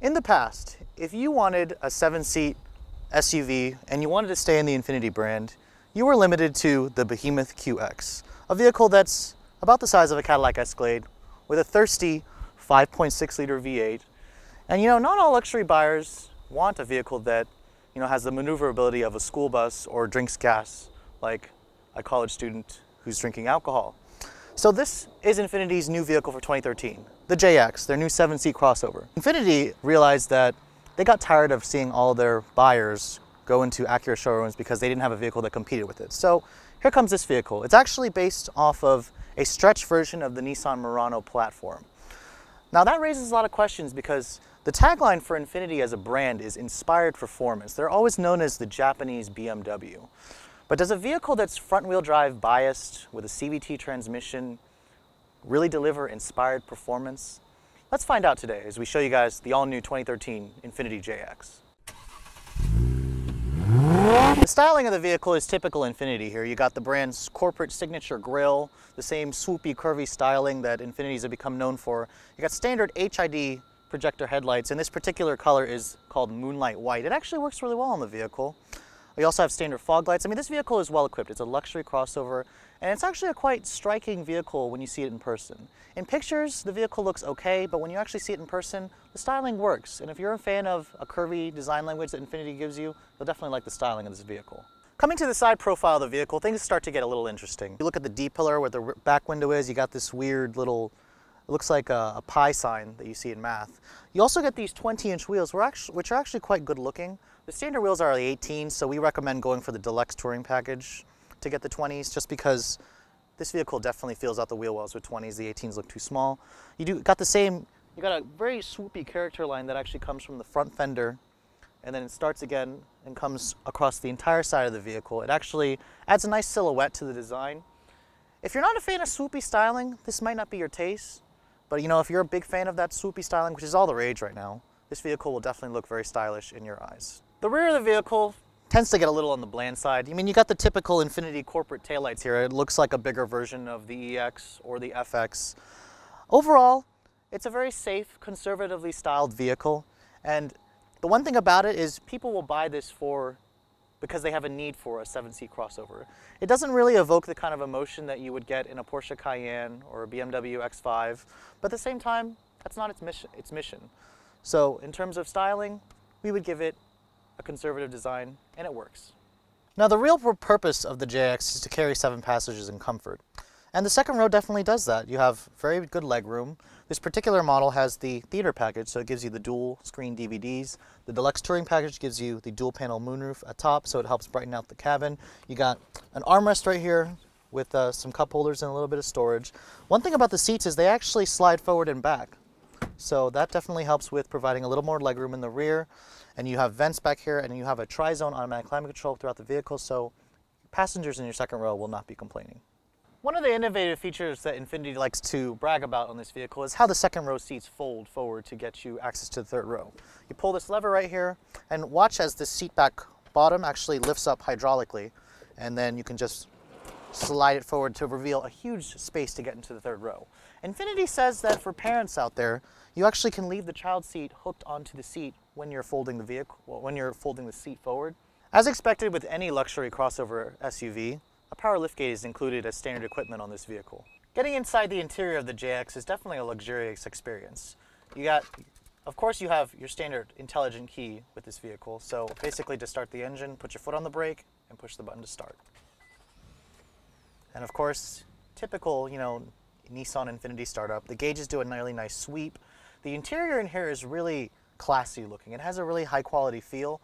In the past, if you wanted a seven seat SUV and you wanted to stay in the Infiniti brand, you were limited to the Behemoth QX, a vehicle that's about the size of a Cadillac Escalade with a thirsty 5.6 liter V8. And you know, not all luxury buyers want a vehicle that, you know, has the maneuverability of a school bus or drinks gas like a college student who's drinking alcohol. So this is Infiniti's new vehicle for 2013, the JX, their new seven-seat crossover. Infiniti realized that they got tired of seeing all their buyers go into Acura showrooms because they didn't have a vehicle that competed with it. So here comes this vehicle. It's actually based off of a stretch version of the Nissan Murano platform. Now that raises a lot of questions because the tagline for Infiniti as a brand is inspired performance. They're always known as the Japanese BMW. But does a vehicle that's front wheel drive biased with a CVT transmission really deliver inspired performance? Let's find out today as we show you guys the all new 2013 Infiniti JX. The styling of the vehicle is typical Infiniti here. You got the brand's corporate signature grille, the same swoopy, curvy styling that Infinitis have become known for. You got standard HID projector headlights, and this particular color is called Moonlight White. It actually works really well on the vehicle. We also have standard fog lights. I mean, this vehicle is well equipped. It's a luxury crossover, and it's actually a quite striking vehicle when you see it in person. In pictures, the vehicle looks okay, but when you actually see it in person, the styling works. And if you're a fan of a curvy design language that Infiniti gives you, you'll definitely like the styling of this vehicle. Coming to the side profile of the vehicle, things start to get a little interesting. You look at the D-pillar where the back window is, you got this weird little, it looks like a, a pi sign that you see in math. You also get these 20-inch wheels, which are actually quite good looking. The standard wheels are the 18, so we recommend going for the deluxe touring package to get the 20s, just because this vehicle definitely fills out the wheel wells with 20s. The 18s look too small. You do got the same, you got a very swoopy character line that actually comes from the front fender, and then it starts again and comes across the entire side of the vehicle. It actually adds a nice silhouette to the design. If you're not a fan of swoopy styling, this might not be your taste. But you know, if you're a big fan of that swoopy styling, which is all the rage right now, this vehicle will definitely look very stylish in your eyes. The rear of the vehicle tends to get a little on the bland side. I mean, you got the typical Infiniti corporate taillights here. It looks like a bigger version of the EX or the FX. Overall, it's a very safe, conservatively styled vehicle. And the one thing about it is people will buy this for because they have a need for a seven-seat crossover. It doesn't really evoke the kind of emotion that you would get in a Porsche Cayenne or a BMW X5, but at the same time, that's not its mission. Its mission. So in terms of styling, we would give it a conservative design, and it works. Now the real purpose of the JX is to carry seven passengers in comfort. And the second row definitely does that. You have very good leg room. This particular model has the theater package, so it gives you the dual screen DVDs. The deluxe touring package gives you the dual panel moonroof atop, so it helps brighten out the cabin. You got an armrest right here with uh, some cup holders and a little bit of storage. One thing about the seats is they actually slide forward and back. So that definitely helps with providing a little more legroom in the rear. And you have vents back here and you have a tri-zone automatic climate control throughout the vehicle. So passengers in your second row will not be complaining. One of the innovative features that Infiniti likes to brag about on this vehicle is how the second row seats fold forward to get you access to the third row. You pull this lever right here and watch as the seat back bottom actually lifts up hydraulically and then you can just slide it forward to reveal a huge space to get into the third row. Infiniti says that for parents out there, you actually can leave the child seat hooked onto the seat when you're folding the vehicle, when you're folding the seat forward. As expected with any luxury crossover SUV, a power liftgate is included as standard equipment on this vehicle. Getting inside the interior of the JX is definitely a luxurious experience. You got, of course you have your standard intelligent key with this vehicle, so basically to start the engine, put your foot on the brake and push the button to start. And of course, typical, you know, Nissan Infiniti startup, the gauges do a really nice sweep. The interior in here is really classy looking. It has a really high quality feel.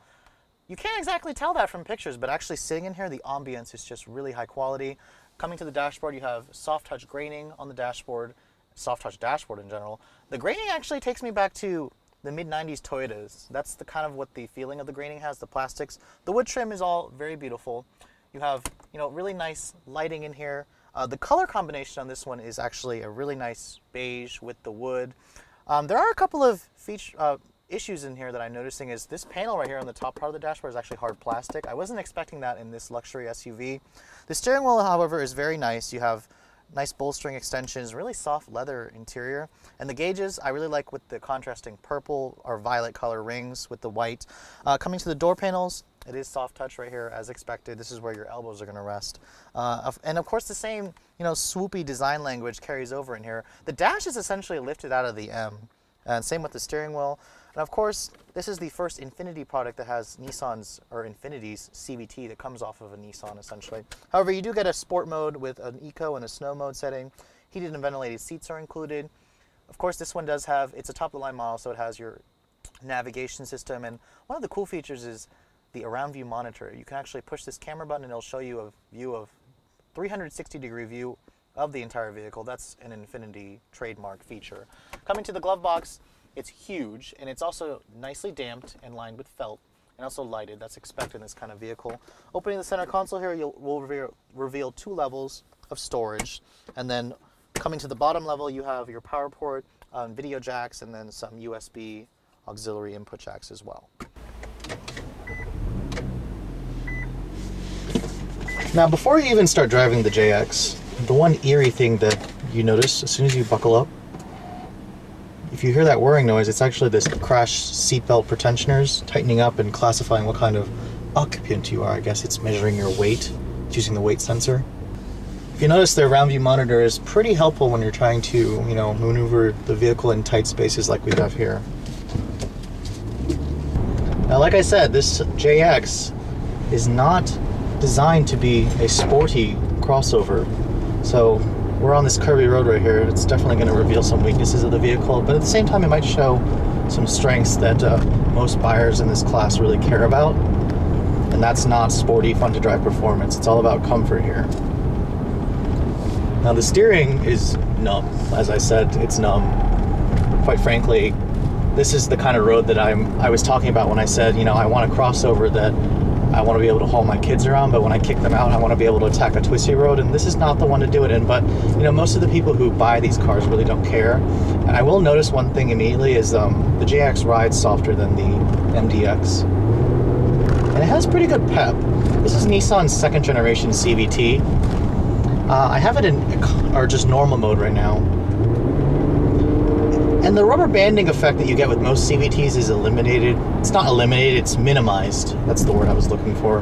You can't exactly tell that from pictures, but actually sitting in here, the ambience is just really high quality. Coming to the dashboard, you have soft touch graining on the dashboard, soft touch dashboard in general. The graining actually takes me back to the mid 90s Toyotas. That's the kind of what the feeling of the graining has, the plastics. The wood trim is all very beautiful. You have, you know, really nice lighting in here. Uh, the color combination on this one is actually a really nice beige with the wood. Um, there are a couple of feature, uh, issues in here that I'm noticing is this panel right here on the top part of the dashboard is actually hard plastic. I wasn't expecting that in this luxury SUV. The steering wheel, however, is very nice. You have nice bolstering extensions, really soft leather interior. And the gauges, I really like with the contrasting purple or violet color rings with the white. Uh, coming to the door panels, it is soft touch right here as expected. This is where your elbows are gonna rest. Uh, and of course the same, you know, swoopy design language carries over in here. The dash is essentially lifted out of the M. And same with the steering wheel. And of course, this is the first Infiniti product that has Nissan's or Infiniti's CVT that comes off of a Nissan essentially. However, you do get a sport mode with an eco and a snow mode setting. Heated and ventilated seats are included. Of course, this one does have, it's a top of the line model, so it has your navigation system. And one of the cool features is the around view monitor. You can actually push this camera button and it'll show you a view of 360 degree view of the entire vehicle. That's an Infiniti trademark feature. Coming to the glove box, it's huge and it's also nicely damped and lined with felt and also lighted. That's expected in this kind of vehicle. Opening the center console here, you'll will reveal, reveal two levels of storage. And then coming to the bottom level, you have your power port, um, video jacks, and then some USB auxiliary input jacks as well. Now, before you even start driving the JX, the one eerie thing that you notice as soon as you buckle up if you hear that whirring noise, it's actually this crash seatbelt pretensioners tightening up and classifying what kind of occupant you are. I guess it's measuring your weight. It's using the weight sensor. If you notice, the round view monitor is pretty helpful when you're trying to, you know, maneuver the vehicle in tight spaces like we have here. Now, like I said, this JX is not designed to be a sporty crossover. So we're on this curvy road right here. It's definitely going to reveal some weaknesses of the vehicle, but at the same time, it might show some strengths that uh, most buyers in this class really care about. And that's not sporty, fun to drive performance. It's all about comfort here. Now, the steering is numb. As I said, it's numb. Quite frankly, this is the kind of road that I'm I was talking about when I said, you know, I want a crossover that I want to be able to haul my kids around, but when I kick them out, I want to be able to attack a twisty road, and this is not the one to do it in. But you know, most of the people who buy these cars really don't care. And I will notice one thing immediately is um, the JX rides softer than the MDX, and it has pretty good pep. This is Nissan's second generation CVT. Uh, I have it in or just normal mode right now. And the rubber banding effect that you get with most CVTs is eliminated. It's not eliminated, it's minimized. That's the word I was looking for.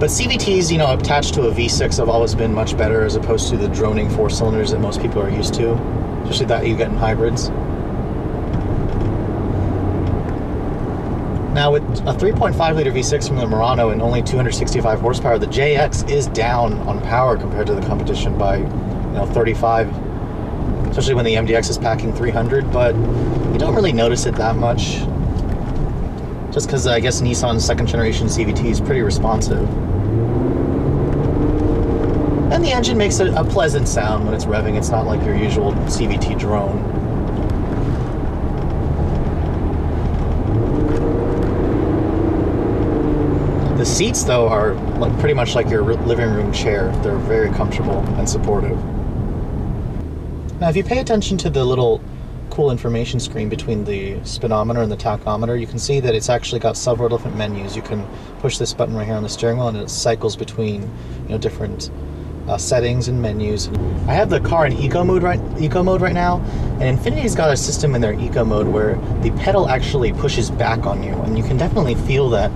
But CVTs, you know, attached to a V6 have always been much better as opposed to the droning four cylinders that most people are used to, especially that you get in hybrids. Now, with a 3.5 liter V6 from the Murano and only 265 horsepower, the JX is down on power compared to the competition by, you know, 35 especially when the MDX is packing 300, but you don't really notice it that much. Just because I guess Nissan's second generation CVT is pretty responsive. And the engine makes a, a pleasant sound when it's revving. It's not like your usual CVT drone. The seats, though, are like pretty much like your living room chair. They're very comfortable and supportive. Now, if you pay attention to the little cool information screen between the speedometer and the tachometer, you can see that it's actually got several different menus. You can push this button right here on the steering wheel, and it cycles between you know different uh, settings and menus. I have the car in eco mode right eco mode right now, and Infiniti's got a system in their eco mode where the pedal actually pushes back on you, and you can definitely feel that.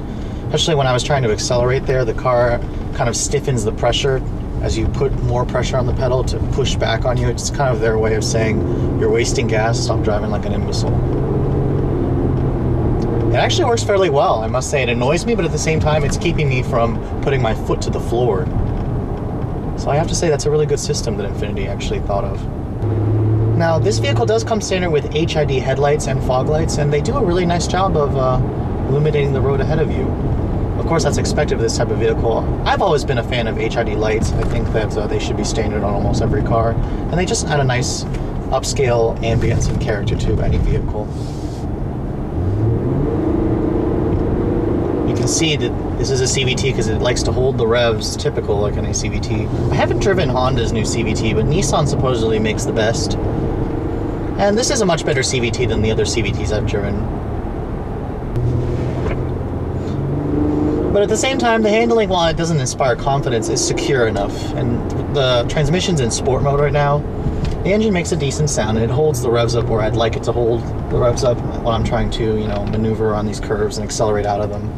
Especially when I was trying to accelerate there, the car kind of stiffens the pressure as you put more pressure on the pedal to push back on you. It's kind of their way of saying you're wasting gas, stop driving like an imbecile. It actually works fairly well, I must say. It annoys me, but at the same time, it's keeping me from putting my foot to the floor. So I have to say that's a really good system that Infiniti actually thought of. Now, this vehicle does come standard with HID headlights and fog lights, and they do a really nice job of uh, illuminating the road ahead of you. Of course, that's expected of this type of vehicle. I've always been a fan of HID lights. I think that uh, they should be standard on almost every car, and they just add a nice upscale ambience and character to any vehicle. You can see that this is a CVT because it likes to hold the revs, typical like any CVT. I haven't driven Honda's new CVT, but Nissan supposedly makes the best. And this is a much better CVT than the other CVTs I've driven. But at the same time, the handling, while it doesn't inspire confidence, is secure enough. And the transmission's in sport mode right now. The engine makes a decent sound and it holds the revs up where I'd like it to hold the revs up when I'm trying to, you know, maneuver on these curves and accelerate out of them.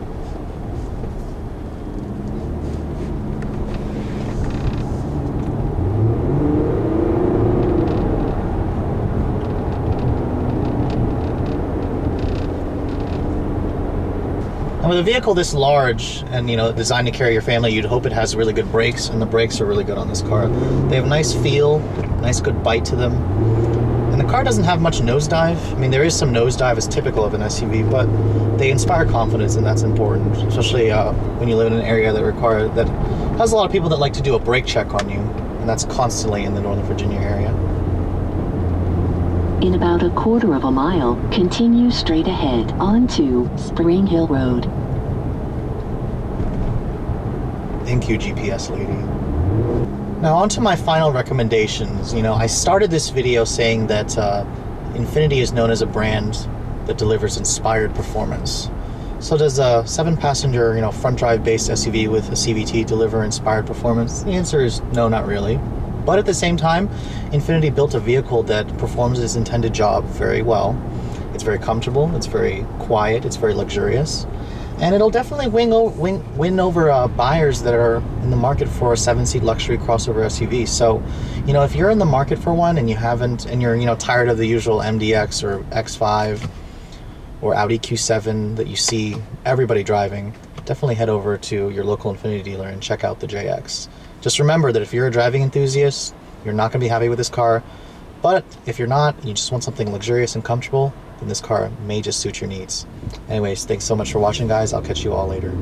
With a vehicle this large and you know designed to carry your family, you'd hope it has really good brakes, and the brakes are really good on this car. They have a nice feel, nice good bite to them. And the car doesn't have much nosedive. I mean, there is some nosedive as typical of an SUV, but they inspire confidence, and that's important, especially uh, when you live in an area that require that has a lot of people that like to do a brake check on you, and that's constantly in the Northern Virginia area. In about a quarter of a mile, continue straight ahead onto Spring Hill Road. Thank you, GPS lady. Now, on to my final recommendations. You know, I started this video saying that uh, Infiniti is known as a brand that delivers inspired performance. So does a seven-passenger, you know, front-drive based SUV with a CVT deliver inspired performance? The answer is no, not really. But at the same time, Infiniti built a vehicle that performs its intended job very well. It's very comfortable, it's very quiet, it's very luxurious, and it'll definitely win, win, win over uh, buyers that are in the market for a seven-seat luxury crossover SUV. So, you know, if you're in the market for one and you haven't, and you're you know tired of the usual MDX or X5 or Audi Q7 that you see everybody driving, definitely head over to your local Infiniti dealer and check out the JX. Just remember that if you're a driving enthusiast, you're not going to be happy with this car. But if you're not, you just want something luxurious and comfortable, then this car may just suit your needs. Anyways, thanks so much for watching, guys. I'll catch you all later.